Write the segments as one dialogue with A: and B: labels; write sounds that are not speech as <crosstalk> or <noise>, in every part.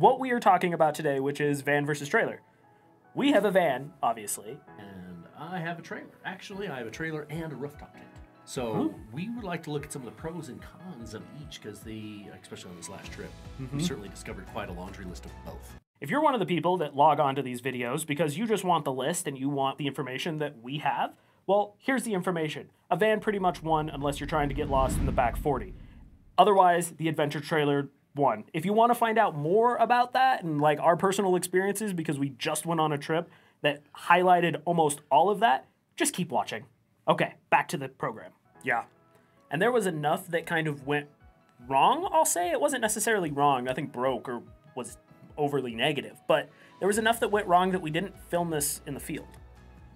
A: what we are talking about today, which is van versus trailer. We have a van, obviously.
B: And I have a trailer. Actually, I have a trailer and a rooftop tent. So we would like to look at some of the pros and cons of each because the, especially on this last trip, we mm-hmm. certainly discovered quite a laundry list of both.
A: If you're one of the people that log on to these videos because you just want the list and you want the information that we have, well, here's the information. A van pretty much won unless you're trying to get lost in the back 40. Otherwise, the adventure trailer won. If you want to find out more about that and like our personal experiences because we just went on a trip that highlighted almost all of that, just keep watching. Okay, back to the program. Yeah. And there was enough that kind of went wrong, I'll say. It wasn't necessarily wrong, nothing broke or was overly negative, but there was enough that went wrong that we didn't film this in the field.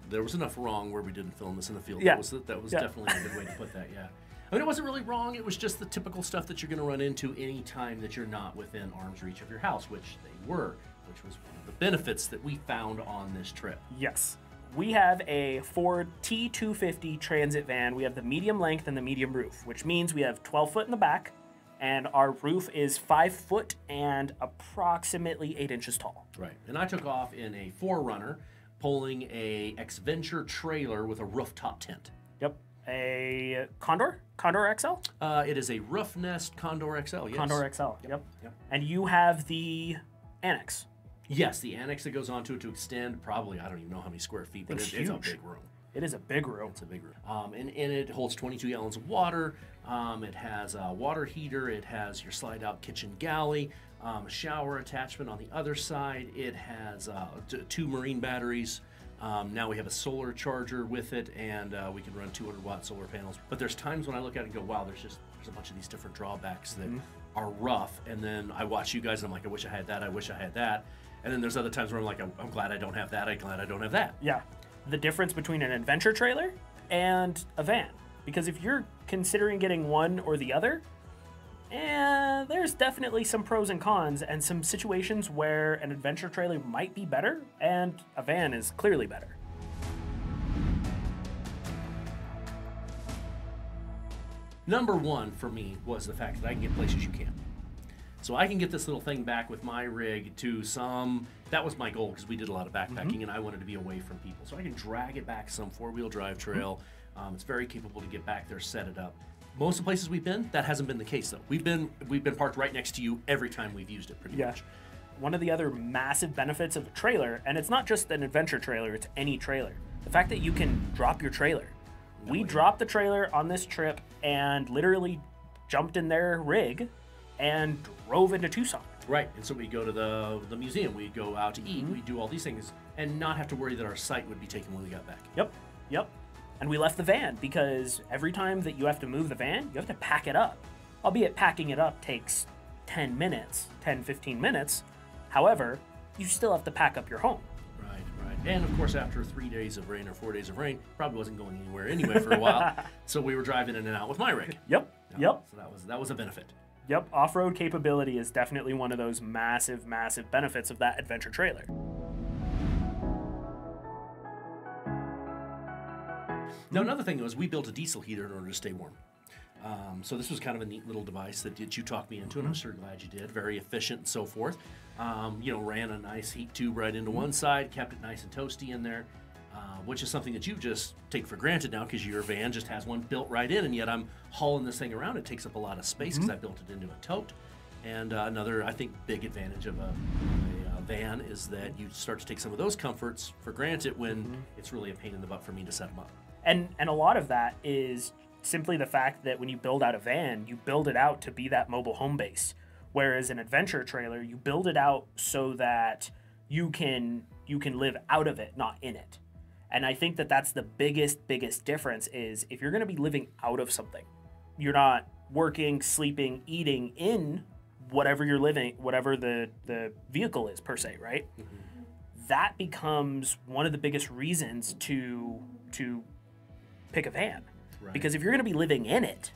B: There was enough wrong where we didn't film this in the field.
A: Yeah.
B: That was, that was
A: Yeah.
B: definitely a good way to put that, yeah. I mean, it wasn't really wrong. It was just the typical stuff that you're going to run into any time that you're not within arm's reach of your house, which they were, which was one of the benefits that we found on this trip.
A: Yes. We have a Ford T250 transit van. We have the medium length and the medium roof, which means we have 12 foot in the back, and our roof is 5 foot and approximately 8 inches tall.
B: Right. And I took off in a 4Runner, pulling a X-Venture trailer with a rooftop tent.
A: Yep. A Condor? Condor XL?
B: Uh, it is a Roofnest Condor XL. Yes.
A: Condor XL. Yep.
B: Yep.
A: And you have the Annex.
B: Yes, the annex that goes onto it to extend probably I don't even know how many square feet, but
A: It's
B: it, it's a big room.
A: It is a big room.
B: It's a big room. Um, and, and it holds 22 gallons of water. Um, it has a water heater. It has your slide out kitchen galley, um, shower attachment on the other side. It has uh, two marine batteries. Um, now we have a solar charger with it, and uh, we can run 200 watt solar panels. But there's times when I look at it and go, wow, there's just there's a bunch of these different drawbacks that are rough. And then I watch you guys, and I'm like, I wish I had that. I wish I had that. And then there's other times where I'm like, I'm, I'm glad I don't have that. I'm glad I don't have that.
A: Yeah. The difference between an adventure trailer and a van. Because if you're considering getting one or the other, eh, there's definitely some pros and cons and some situations where an adventure trailer might be better and a van is clearly better.
B: Number one for me was the fact that I can get places you can't. So I can get this little thing back with my rig to some. That was my goal because we did a lot of backpacking and I wanted to be away from people. So I can drag it back some four wheel drive trail. Um, it's very capable to get back there, set it up. Most of the places we've been, that hasn't been the case though. We've been we've been parked right next to you every time we've used it, pretty
A: Yeah.
B: much.
A: One of the other massive benefits of a trailer, and it's not just an adventure trailer, it's any trailer. The fact that you can drop your trailer. we dropped the trailer on this trip and literally jumped in their rig and drove into Tucson.
B: Right, and so we go to the the museum, we go out to eat, mm-hmm. we do all these things, and not have to worry that our site would be taken when we got back.
A: Yep, yep. And we left the van because every time that you have to move the van, you have to pack it up. Albeit packing it up takes 10 minutes, 10, 15 minutes. However, you still have to pack up your home.
B: Right, right. And of course, after three days of rain or four days of rain, probably wasn't going anywhere anyway for a while. <laughs> so we were driving in and out with my rig.
A: Yep, yep,
B: So that was that was a benefit.
A: yep. Off road capability is definitely one of those massive, massive benefits of that adventure trailer.
B: Now another thing was we built a diesel heater in order to stay warm. Um, so this was kind of a neat little device that did you talked me into, and I'm sure glad you did. Very efficient and so forth. Um, you know, ran a nice heat tube right into one side, kept it nice and toasty in there, uh, which is something that you just take for granted now because your van just has one built right in, and yet I'm hauling this thing around. It takes up a lot of space because I built it into a tote. And uh, another, I think, big advantage of a, a, uh van is that you start to take some of those comforts for granted when it's really a pain in the butt for me to set them up.
A: And and a lot of that is simply the fact that when you build out a van, you build it out to be that mobile home base. Whereas an adventure trailer, you build it out so that you can you can live out of it, not in it. And I think that that's the biggest biggest difference is if you're going to be living out of something, you're not working, sleeping, eating in whatever you're living, whatever the the vehicle is per se, right? Mm-hmm. That becomes one of the biggest reasons to to pick a van.
B: Right.
A: Because if you're going to be living in it,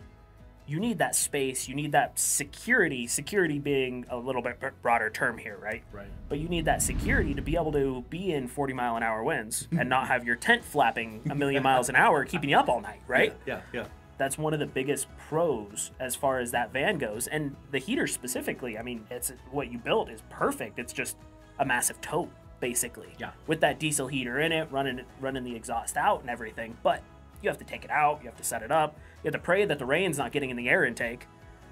A: you need that space, you need that security, security being a little bit broader term here, right?
B: Right.
A: But you need that security to be able to be in 40 mile an hour winds <laughs> and not have your tent flapping a million miles an hour keeping you up all night, right?
B: Yeah, yeah.
A: that's one of the biggest pros as far as that van goes. And the heater specifically, I mean, it's what you built is perfect. It's just a massive tote, basically.
B: Yeah.
A: With that diesel heater in it, running running the exhaust out and everything. But you have to take it out, you have to set it up, you have to pray that the rain's not getting in the air intake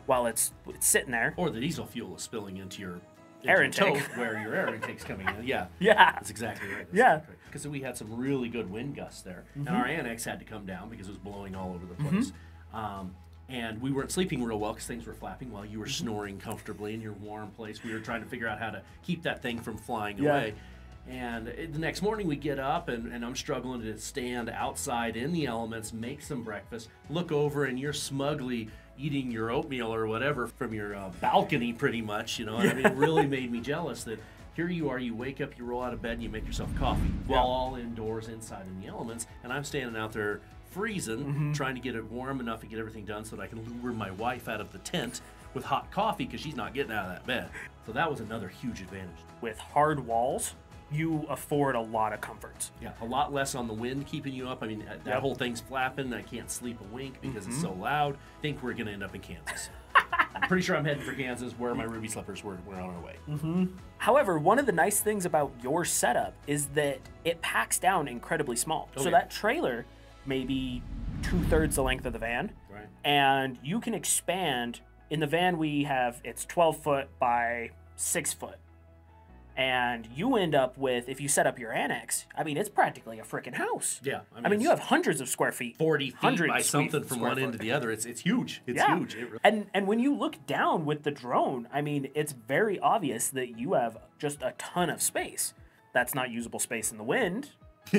A: while it's it's sitting there.
B: Or the diesel fuel is spilling into your into
A: Air
B: your
A: intake.
B: tote where your air intake's coming in. Yeah. <laughs>
A: Yeah.
B: That's exactly right.
A: Yeah.
B: Because we had some really good wind gusts there, and mm-hmm. our annex had to come down because it was blowing all over the mm-hmm. place. Um, and we weren't sleeping real well because things were flapping while you were mm-hmm. snoring comfortably in your warm place. We were trying to figure out how to keep that thing from flying
A: Yeah.
B: away. And the next morning we get up and, and I'm struggling to stand outside in the elements, make some breakfast, look over, and you're smugly eating your oatmeal or whatever from your uh, balcony, pretty much. You know, and I mean, it <laughs> really made me jealous that here you are, you wake up, you roll out of bed, and you make yourself coffee while all indoors, inside in the elements, and I'm standing out there freezing, trying to get it warm enough and get everything done so that I can lure my wife out of the tent with hot coffee because she's not getting out of that bed. So that was another huge advantage.
A: With hard walls, you afford a lot of comforts.
B: Yeah, a lot less on the wind keeping you up. I mean, that
A: Yep.
B: whole thing's flapping. I can't sleep a wink because it's so mm-hmm. loud. I think we're gonna end up in Kansas. I'm pretty sure I'm heading for Kansas, where my ruby slippers were. We're on our way. Mm-hmm.
A: However, one of the nice things about your setup is that it packs down incredibly small. Oh, so
B: yeah.
A: that trailer may be two thirds the length of the van,
B: Right.
A: and you can expand. In the van, we have it's 12 foot by six foot, and you end up with if you set up your annex. I mean, it's practically a freaking house.
B: Yeah,
A: I mean, you have hundreds of square feet.
B: 40 feet by something
A: feet
B: from one end to the other. It's it's huge. It's
A: Yeah.
B: huge. It really,
A: And and when you look down with the drone, I mean, it's very obvious that you have just a ton of space. That's not usable space in the wind. <laughs>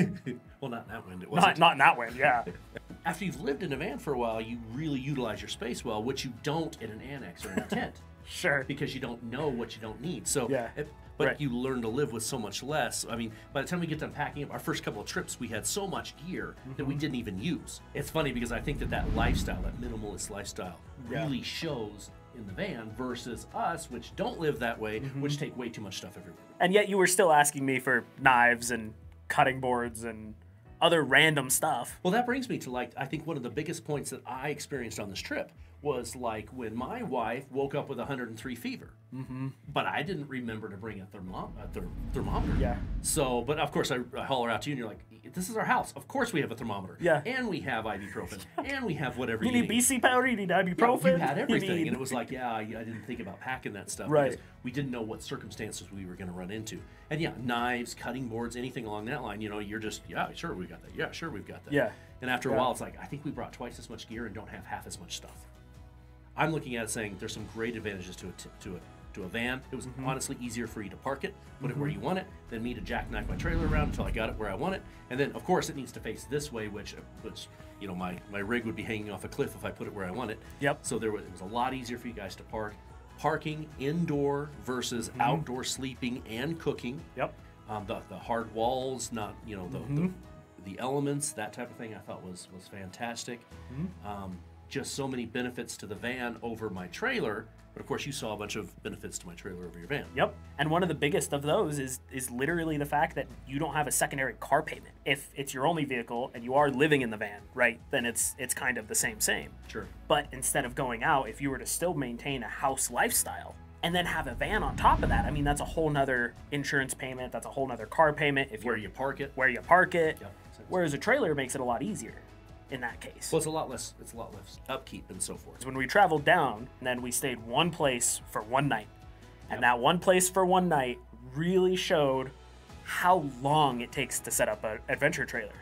B: well, not in that wind. It wasn't.
A: Not not in that wind, yeah. <laughs>
B: After you've lived in a van for a while, you really utilize your space well, which you don't in an annex or in a <laughs> tent.
A: Sure.
B: because you don't know what you don't need. So,
A: Yeah.
B: But
A: Right.
B: you learn to live with so much less. I mean, by the time we get done packing up, our first couple of trips, we had so much gear that
A: Mm-hmm.
B: we didn't even use. It's funny because I think that that lifestyle, that minimalist lifestyle,
A: Yeah.
B: really shows in the van versus us, which don't live that way,
A: Mm-hmm.
B: which take way too much stuff everywhere.
A: And yet you were still asking me for knives and cutting boards and other random stuff.
B: Well, that brings me to like I think one of the biggest points that I experienced on this trip was like when my wife woke up with 103 fever, mm-hmm. but I didn't remember to bring a, thermo- a ther- thermometer.
A: Yeah.
B: So, but of course I, I holler out to you, and you're like, "This is our house. Of course we have a thermometer.
A: Yeah.
B: And we have ibuprofen, <laughs> and we have whatever
A: You
B: you,
A: need BC powder, you need
B: Yeah,
A: ibuprofen.
B: you had everything,
A: need-
B: and it was like, yeah, I, I didn't think about packing that stuff
A: Right.
B: because we didn't know what circumstances we were going to run into. And yeah, knives, cutting boards, anything along that line, you know, you're just, yeah, sure, we've got that. Yeah, sure, we've got that.
A: Yeah.
B: And after a while, it's like, I think we brought twice as much gear and don't have half as much stuff. I'm looking at it saying there's some great advantages to a to a to a van. It was
A: Mm-hmm.
B: honestly easier for you to park it, put it where you want it, than me to jackknife my trailer around until I got it where I want it. And then, of course, it needs to face this way, which which you know my my rig would be hanging off a cliff if I put it where I want it.
A: Yep.
B: So there was it was a lot easier for you guys to park. Parking indoor versus
A: Mm-hmm.
B: outdoor sleeping and cooking.
A: Yep.
B: Um, the, the hard walls, not you know the,
A: Mm-hmm.
B: the the elements, that type of thing. I thought was was fantastic.
A: Mm-hmm.
B: Um, just so many benefits to the van over my trailer. But of course, you saw a bunch of benefits to my trailer over your van.
A: Yep. And one of the biggest of those is is literally the fact that you don't have a secondary car payment. If it's your only vehicle and you are living in the van, right, then it's it's kind of the same same.
B: Sure.
A: But instead of going out, if you were to still maintain a house lifestyle and then have a van on top of that, I mean that's a whole nother insurance payment, that's a whole nother car payment if
B: Where
A: you're
B: park it.
A: where you park it.
B: Yep.
A: Whereas a trailer makes it a lot easier in that case.
B: Well, it's a lot less. It's a lot less upkeep and so forth.
A: when we traveled down, and then we stayed one place for one night. And that one place for one night really showed how long it takes to set up an adventure trailer.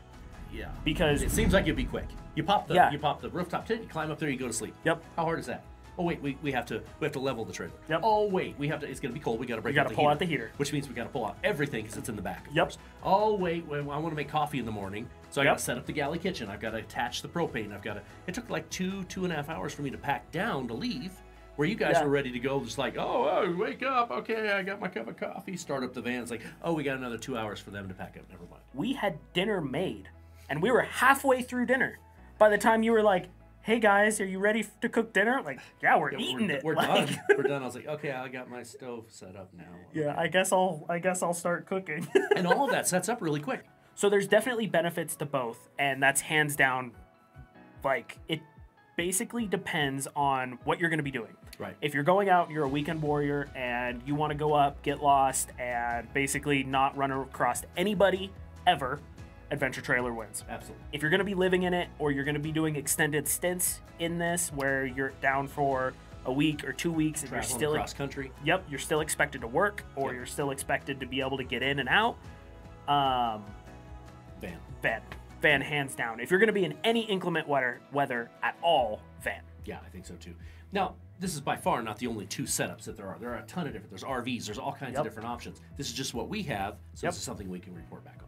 B: Yeah.
A: Because
B: It seems like it'd be quick. You pop the
A: Yeah.
B: you pop the rooftop tent, you climb up there, you go to sleep.
A: Yep.
B: How hard is that? Oh wait, we, we have to we have to level the trailer.
A: Yep.
B: Oh wait, we have to. It's gonna be cold. We gotta break.
A: We gotta
B: out the
A: pull
B: heater,
A: out the heater.
B: which means we gotta pull out everything because it's in the back.
A: Yep.
B: course. Oh wait, well, I want to make coffee in the morning, so I
A: Yep.
B: gotta set up the galley kitchen. I've got to attach the propane. I've got to. It took like two two and a half hours for me to pack down to leave. Where you guys
A: Yeah.
B: were ready to go, just like, oh, oh, wake up, okay, I got my cup of coffee. Start up the van. It's like, oh, we got another two hours for them to pack up. Never mind.
A: we had dinner made, and we were halfway through dinner. By the time you were like, "Hey guys, are you ready to cook dinner?" Like, yeah, we're
B: Yeah,
A: eating
B: we're,
A: it.
B: We're <laughs>
A: Like,
B: done. We're done. I was like, okay, I got my stove set up now.
A: yeah, I guess I'll I guess I'll start cooking. <laughs>
B: And all of that <laughs> sets up really quick.
A: So there's definitely benefits to both, and that's hands down. Like it, basically depends on what you're going to be doing.
B: Right.
A: If you're going out, you're a weekend warrior, and you want to go up, get lost, and basically not run across anybody ever, Adventure Trailer wins.
B: Absolutely.
A: If you're going to be living in it, or you're going to be doing extended stints in this, where you're down for a week or two weeks, and
B: Traveling
A: you're still
B: cross country.
A: Yep, you're still expected to work, or
B: Yep.
A: you're still expected to be able to get in and out. Um,
B: Van.
A: van, van, hands down. If you're going to be in any inclement weather, weather at all, van.
B: Yeah, I think so too. Now, this is by far not the only two setups that there are. There are a ton of different. There's RVs. There's all kinds
A: Yep.
B: of different options. This is just what we have, so
A: Yep.
B: this is something we can report back on.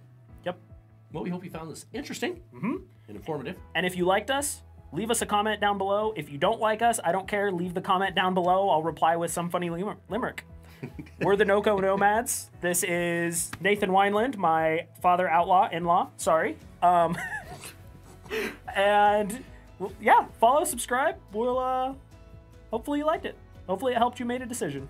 B: Well, we hope you found this interesting and informative.
A: And if you liked us, leave us a comment down below. If you don't like us, I don't care. Leave the comment down below. I'll reply with some funny lim- limerick. <laughs> We're the NoCo Nomads. This is Nathan Wineland, my father outlaw in law. Sorry. Um, <laughs> and yeah, follow, subscribe. We'll uh, hopefully you liked it. Hopefully it helped you made a decision.